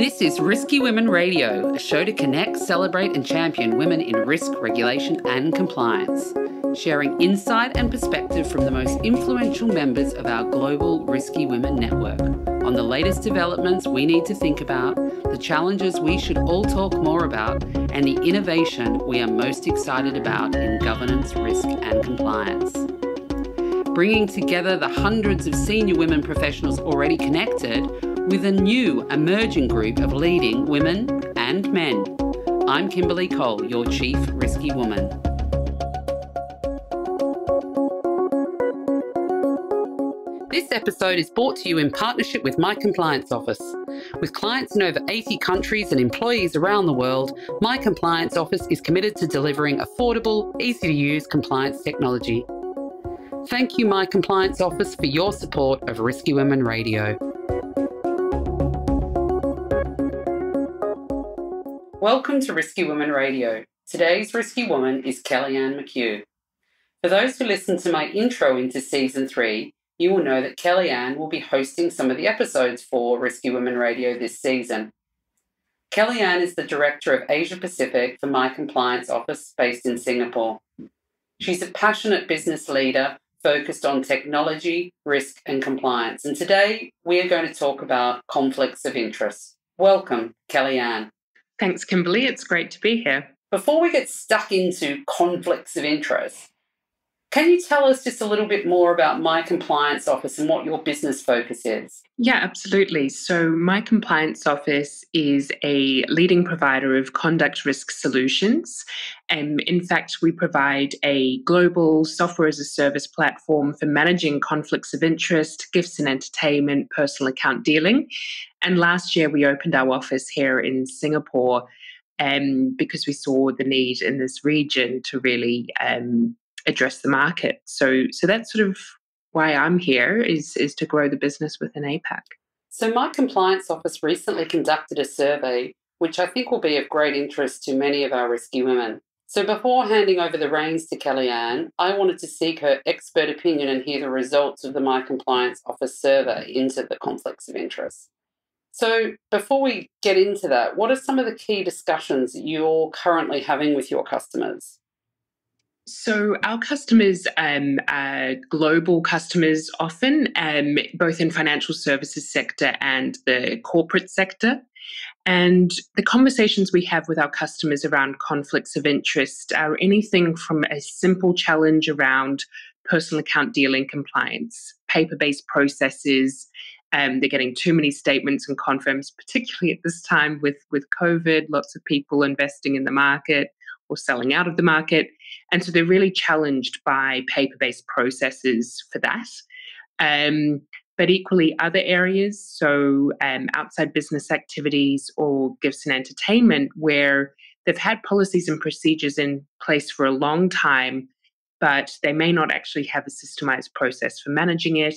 This is Risky Women Radio, a show to connect, celebrate, and champion women in risk, regulation, and compliance. Sharing insight and perspective from the most influential members of our global Risky Women network on the latest developments we need to think about, the challenges we should all talk more about, and the innovation we are most excited about in governance, risk, and compliance bringing together the hundreds of senior women professionals already connected with a new emerging group of leading women and men. I'm Kimberly Cole, your Chief Risky Woman. This episode is brought to you in partnership with My Compliance Office. With clients in over 80 countries and employees around the world, My Compliance Office is committed to delivering affordable, easy to use compliance technology. Thank you, My Compliance Office, for your support of Risky Women Radio. Welcome to Risky Woman Radio. Today's Risky Woman is Kelly-Ann McHugh. For those who listened to my intro into season three, you will know that Kelly-Ann will be hosting some of the episodes for Risky Women Radio this season. Kelly-Ann is the Director of Asia Pacific for My Compliance Office based in Singapore. She's a passionate business leader focused on technology, risk, and compliance. And today we are going to talk about conflicts of interest. Welcome, Kelly-Ann. Thanks, Kimberly. It's great to be here. Before we get stuck into conflicts of interest, can you tell us just a little bit more about My Compliance Office and what your business focus is? Yeah, absolutely. So, My Compliance Office is a leading provider of conduct risk solutions. And in fact, we provide a global software as a service platform for managing conflicts of interest, gifts and entertainment, personal account dealing. And last year, we opened our office here in Singapore um, because we saw the need in this region to really um, address the market. So so that's sort of why I'm here is is to grow the business within APAC. So my compliance office recently conducted a survey which I think will be of great interest to many of our risky women. So before handing over the reins to Kelly-Ann, I wanted to seek her expert opinion and hear the results of the My Compliance Office survey into the conflicts of interest. So before we get into that, what are some of the key discussions you're currently having with your customers? So, our customers um, are global customers often, um, both in financial services sector and the corporate sector. And the conversations we have with our customers around conflicts of interest are anything from a simple challenge around personal account dealing compliance, paper based processes. Um, they're getting too many statements and confirms, particularly at this time with, with COVID, lots of people investing in the market or selling out of the market. And so they're really challenged by paper based processes for that. Um, but equally, other areas, so um, outside business activities or gifts and entertainment, where they've had policies and procedures in place for a long time, but they may not actually have a systemized process for managing it.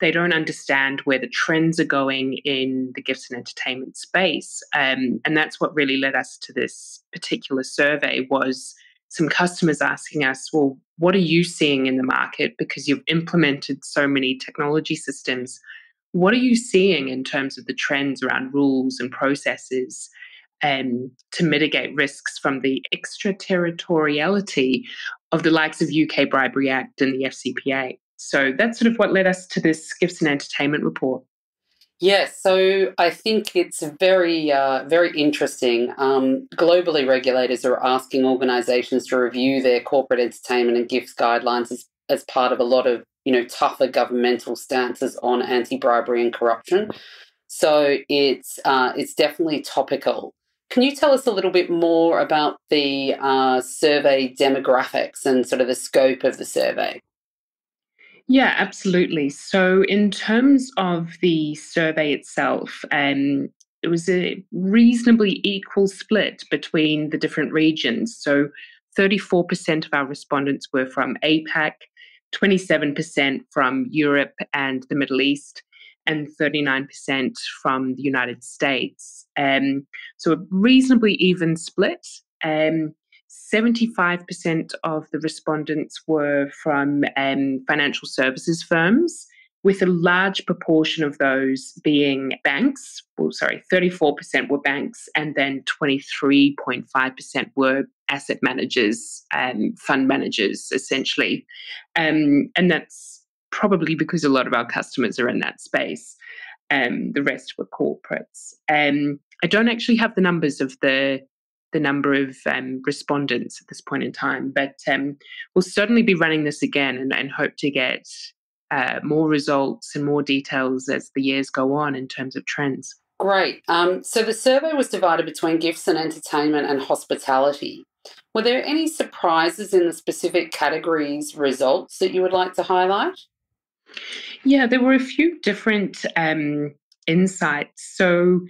They don't understand where the trends are going in the gifts and entertainment space, um, and that's what really led us to this particular survey. Was some customers asking us, well, what are you seeing in the market? Because you've implemented so many technology systems. What are you seeing in terms of the trends around rules and processes um, to mitigate risks from the extraterritoriality of the likes of UK Bribery Act and the FCPA? So that's sort of what led us to this gifts and entertainment report. Yes, so I think it's very, uh, very interesting. Um, globally, regulators are asking organisations to review their corporate entertainment and gifts guidelines as, as part of a lot of, you know, tougher governmental stances on anti-bribery and corruption. So it's uh, it's definitely topical. Can you tell us a little bit more about the uh, survey demographics and sort of the scope of the survey? Yeah, absolutely. So, in terms of the survey itself, um, it was a reasonably equal split between the different regions. So, 34% of our respondents were from APAC, 27% from Europe and the Middle East, and 39% from the United States. Um, so, a reasonably even split. Um, 75% of the respondents were from um, financial services firms, with a large proportion of those being banks. Well, sorry, 34% were banks, and then 23.5% were asset managers and fund managers, essentially. Um, and that's probably because a lot of our customers are in that space. Um, the rest were corporates. Um, I don't actually have the numbers of the the number of um, respondents at this point in time, but um, we'll certainly be running this again and, and hope to get uh, more results and more details as the years go on in terms of trends. Great. Um, so the survey was divided between gifts and entertainment and hospitality. Were there any surprises in the specific categories results that you would like to highlight? Yeah, there were a few different um, insights. So,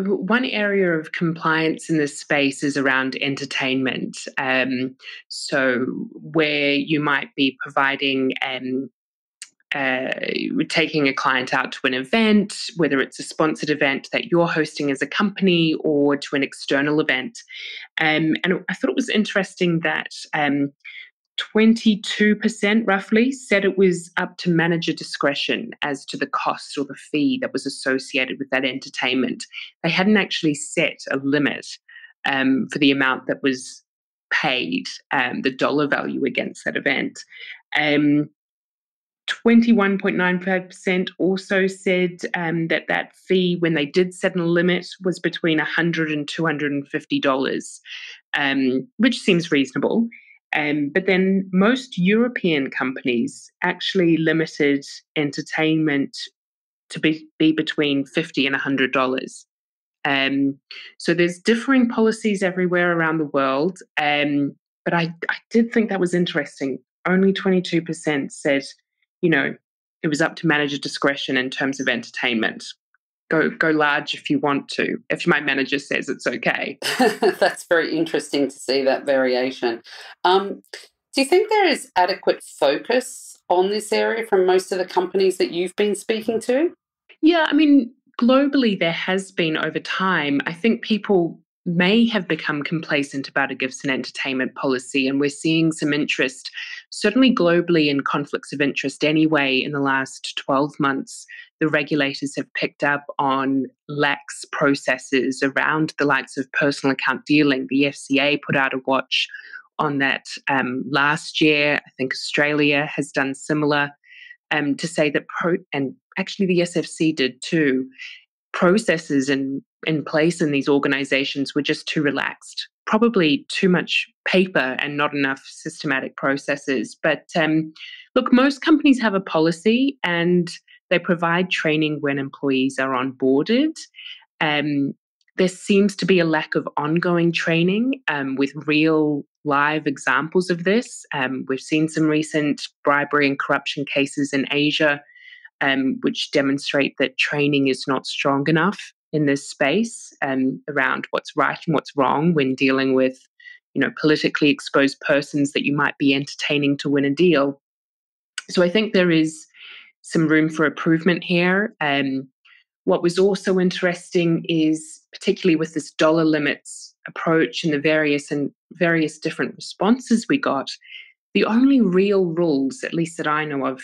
one area of compliance in this space is around entertainment. Um, so, where you might be providing um, uh, taking a client out to an event, whether it's a sponsored event that you're hosting as a company or to an external event. Um, and I thought it was interesting that um, 22% roughly said it was up to manager discretion as to the cost or the fee that was associated with that entertainment. They hadn't actually set a limit um, for the amount that was paid, um, the dollar value against that event. Um, 21.95% also said um, that that fee, when they did set a limit, was between $100 and $250, um, which seems reasonable. Um, but then most European companies actually limited entertainment to be, be between 50 and $100. Um, so there's differing policies everywhere around the world. Um, but I, I did think that was interesting. Only 22% said you know, it was up to manager discretion in terms of entertainment. Go go large if you want to. If my manager says it's okay. That's very interesting to see that variation. Um, do you think there is adequate focus on this area from most of the companies that you've been speaking to? Yeah, I mean, globally there has been over time. I think people may have become complacent about a gifts and entertainment policy, and we're seeing some interest, certainly globally, in conflicts of interest anyway. In the last 12 months, the regulators have picked up on lax processes around the likes of personal account dealing. The FCA put out a watch on that um, last year. I think Australia has done similar um, to say that, pro- and actually the SFC did too, processes in, in place in these organizations were just too relaxed. Probably too much paper and not enough systematic processes. But um, look, most companies have a policy and they provide training when employees are onboarded. Um, there seems to be a lack of ongoing training um, with real live examples of this. Um, we've seen some recent bribery and corruption cases in Asia um, which demonstrate that training is not strong enough in this space um, around what's right and what's wrong when dealing with you know politically exposed persons that you might be entertaining to win a deal. So i think there is some room for improvement here. Um, what was also interesting is particularly with this dollar limits approach and the various and various different responses we got the only real rules at least that i know of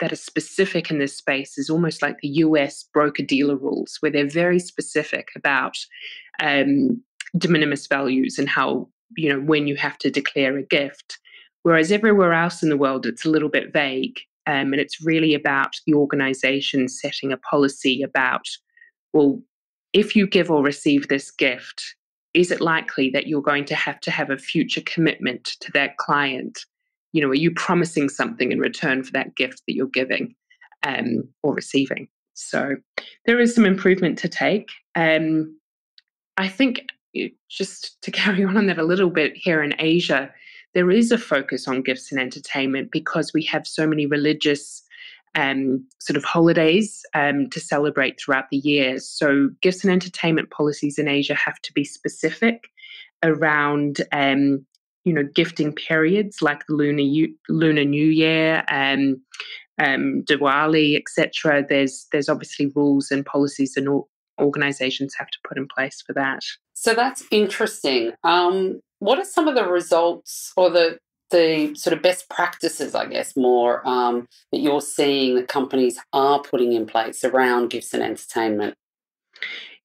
that are specific in this space is almost like the US broker dealer rules, where they're very specific about um, de minimis values and how, you know, when you have to declare a gift. Whereas everywhere else in the world, it's a little bit vague. Um, and it's really about the organization setting a policy about, well, if you give or receive this gift, is it likely that you're going to have to have a future commitment to that client? You know, are you promising something in return for that gift that you're giving um, or receiving? So there is some improvement to take. Um, I think just to carry on on that a little bit here in Asia, there is a focus on gifts and entertainment because we have so many religious um, sort of holidays um, to celebrate throughout the year. So, gifts and entertainment policies in Asia have to be specific around um, you know gifting periods like the lunar lunar new year and um, Diwali, etc. There's there's obviously rules and policies and organisations have to put in place for that. So that's interesting. Um, what are some of the results or the the sort of best practices, I guess, more um, that you're seeing that companies are putting in place around gifts and entertainment?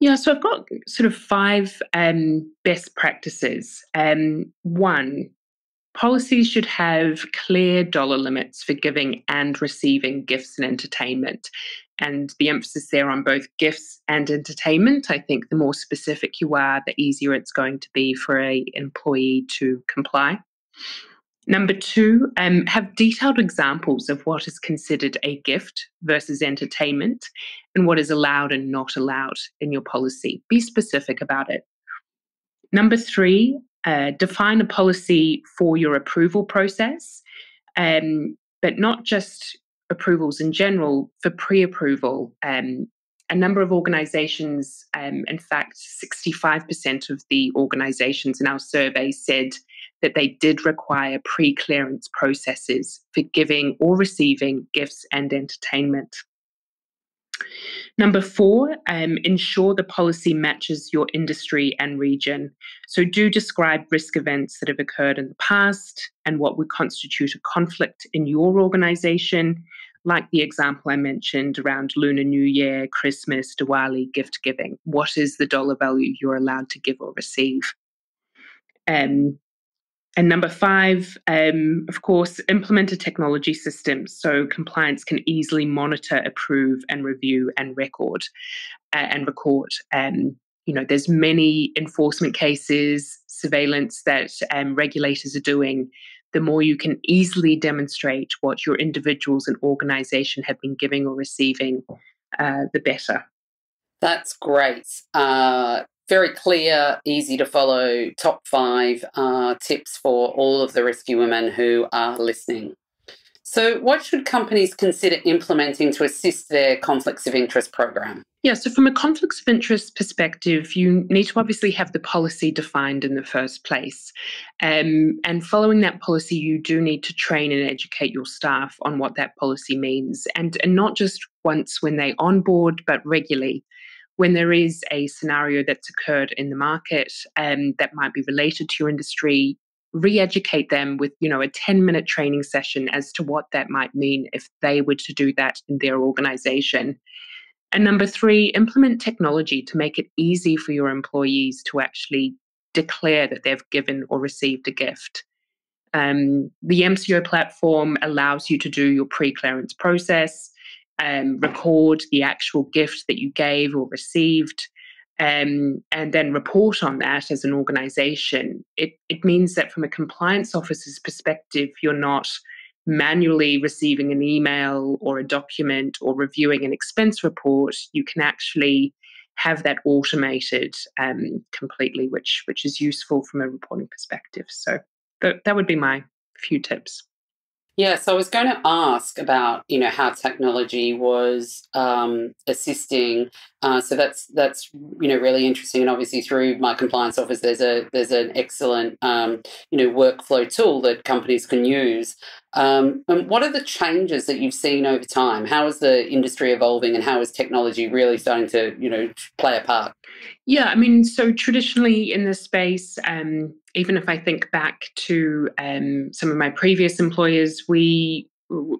Yeah, so I've got sort of five um, best practices. Um, one, policies should have clear dollar limits for giving and receiving gifts and entertainment. And the emphasis there on both gifts and entertainment. I think the more specific you are, the easier it's going to be for a employee to comply. Number two, um, have detailed examples of what is considered a gift versus entertainment and what is allowed and not allowed in your policy. Be specific about it. Number three, uh, define a policy for your approval process, um, but not just approvals in general, for pre approval. Um, a number of organizations, um, in fact, 65% of the organizations in our survey said that they did require pre clearance processes for giving or receiving gifts and entertainment. Number four, um, ensure the policy matches your industry and region. So, do describe risk events that have occurred in the past and what would constitute a conflict in your organization, like the example I mentioned around Lunar New Year, Christmas, Diwali, gift giving. What is the dollar value you're allowed to give or receive? Um, and number five, um, of course, implement a technology system so compliance can easily monitor, approve, and review and record uh, and record. Um, you know, there's many enforcement cases, surveillance that um, regulators are doing. The more you can easily demonstrate what your individuals and organization have been giving or receiving, uh, the better. That's great. Uh, very clear, easy to follow top five uh, tips for all of the risky women who are listening. So, what should companies consider implementing to assist their conflicts of interest program? Yeah, so from a conflicts of interest perspective, you need to obviously have the policy defined in the first place. Um, and following that policy, you do need to train and educate your staff on what that policy means, and, and not just once when they onboard, but regularly when there is a scenario that's occurred in the market um, that might be related to your industry, re-educate them with you know a 10 minute training session as to what that might mean if they were to do that in their organization. And number three implement technology to make it easy for your employees to actually declare that they've given or received a gift. Um, the mco platform allows you to do your pre-clearance process um, record the actual gift that you gave or received, um, and then report on that as an organization, it, it means that from a compliance officer's perspective, you're not manually receiving an email or a document or reviewing an expense report. You can actually have that automated um, completely, which which is useful from a reporting perspective. So that, that would be my few tips. Yeah, so I was going to ask about you know how technology was um, assisting. Uh, so that's that's you know really interesting, and obviously through my compliance office, there's a there's an excellent um, you know workflow tool that companies can use. Um, and what are the changes that you've seen over time? How is the industry evolving, and how is technology really starting to you know play a part? Yeah, I mean, so traditionally in this space, um, even if I think back to um, some of my previous employers, we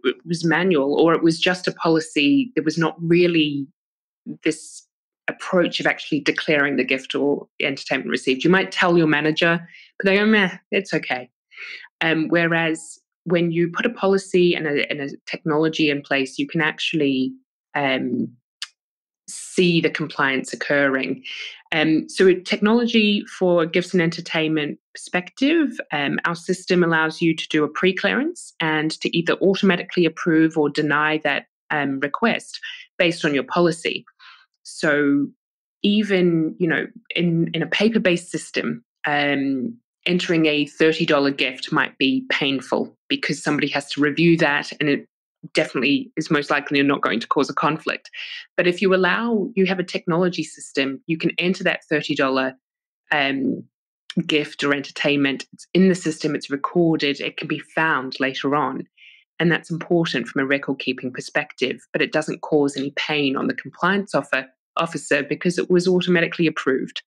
it was manual or it was just a policy. There was not really this approach of actually declaring the gift or entertainment received. You might tell your manager, but they go, meh, it's okay. Um, whereas when you put a policy and a, and a technology in place, you can actually um, see the compliance occurring. Um, so, technology for gifts and entertainment perspective, um, our system allows you to do a pre clearance and to either automatically approve or deny that um, request based on your policy. So, even you know, in in a paper based system, um, entering a $30 gift might be painful because somebody has to review that and it definitely is most likely not going to cause a conflict. But if you allow, you have a technology system, you can enter that $30 um, gift or entertainment. It's in the system, it's recorded, it can be found later on. And that's important from a record keeping perspective, but it doesn't cause any pain on the compliance offer, officer because it was automatically approved.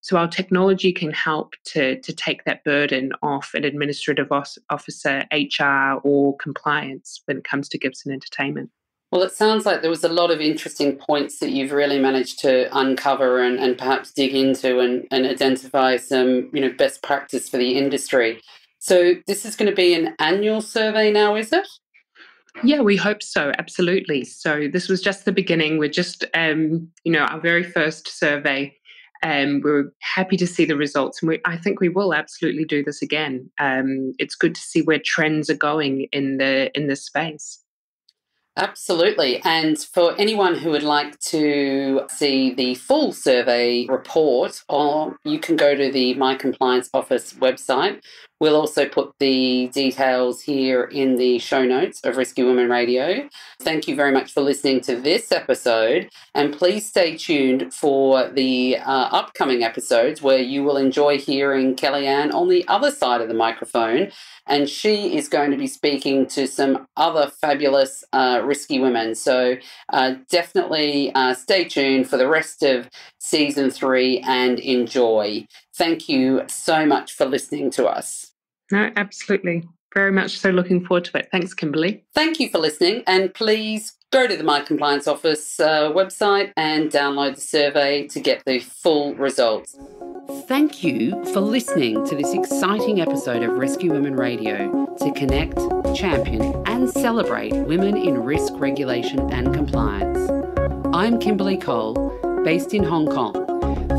So our technology can help to, to take that burden off an administrative officer, HR, or compliance when it comes to gifts and entertainment. Well, it sounds like there was a lot of interesting points that you've really managed to uncover and, and perhaps dig into and, and identify some, you know, best practice for the industry. So this is going to be an annual survey now, is it? Yeah, we hope so. Absolutely. So this was just the beginning. We're just, um, you know, our very first survey. Um, we're happy to see the results, and we, I think we will absolutely do this again. Um, it's good to see where trends are going in the in this space. Absolutely. And for anyone who would like to see the full survey report, or you can go to the My Compliance Office website. We'll also put the details here in the show notes of Risky Women Radio. Thank you very much for listening to this episode. And please stay tuned for the uh, upcoming episodes where you will enjoy hearing Kelly-Ann on the other side of the microphone and she is going to be speaking to some other fabulous uh, risky women. So uh, definitely uh, stay tuned for the rest of season three and enjoy. Thank you so much for listening to us. No, absolutely. Very much so looking forward to it. Thanks, Kimberly. Thank you for listening, and please go to the My Compliance Office uh, website and download the survey to get the full results. Thank you for listening to this exciting episode of Risky Women Radio to connect, champion, and celebrate women in risk regulation and compliance. I'm Kimberly Cole, based in Hong Kong.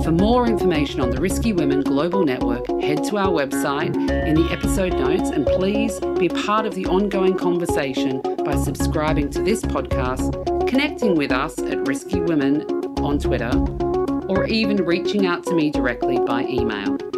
For more information on the Risky Women Global Network, head to our website in the episode notes and please be part of the ongoing conversation by subscribing to this podcast, connecting with us at Risky Women on Twitter, or even reaching out to me directly by email.